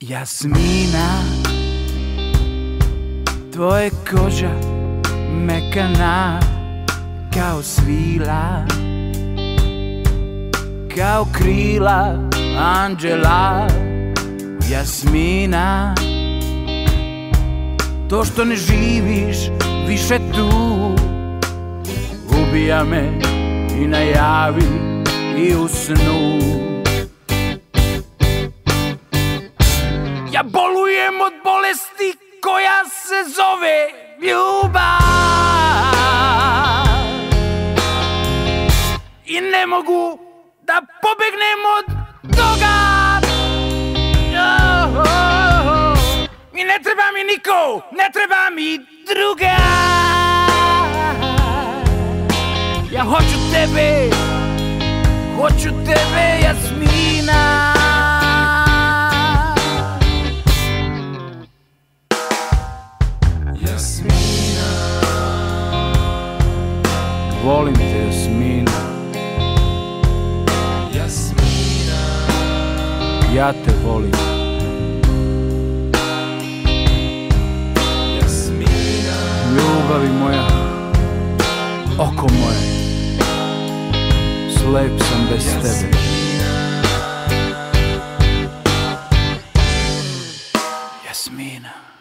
Jasmina Tvoje koža mekana Kao svila Kao krila anđela. Jasmina To što ne živiš više tu Ubija me i najavi i u snu Ja bolujem od bolesti koja se zove ljubav. I ne mogu da pobegnem od toga. I ne treba mi niko, ne treba mi druga. Ja hoću tebe, hoću tebe Jasmina Jasmina. Volim te Jasmina, Jasmina. Ja te volim. Jasmina. Ljubavi moja, oko moje Slep sam bez tebe. Jasmina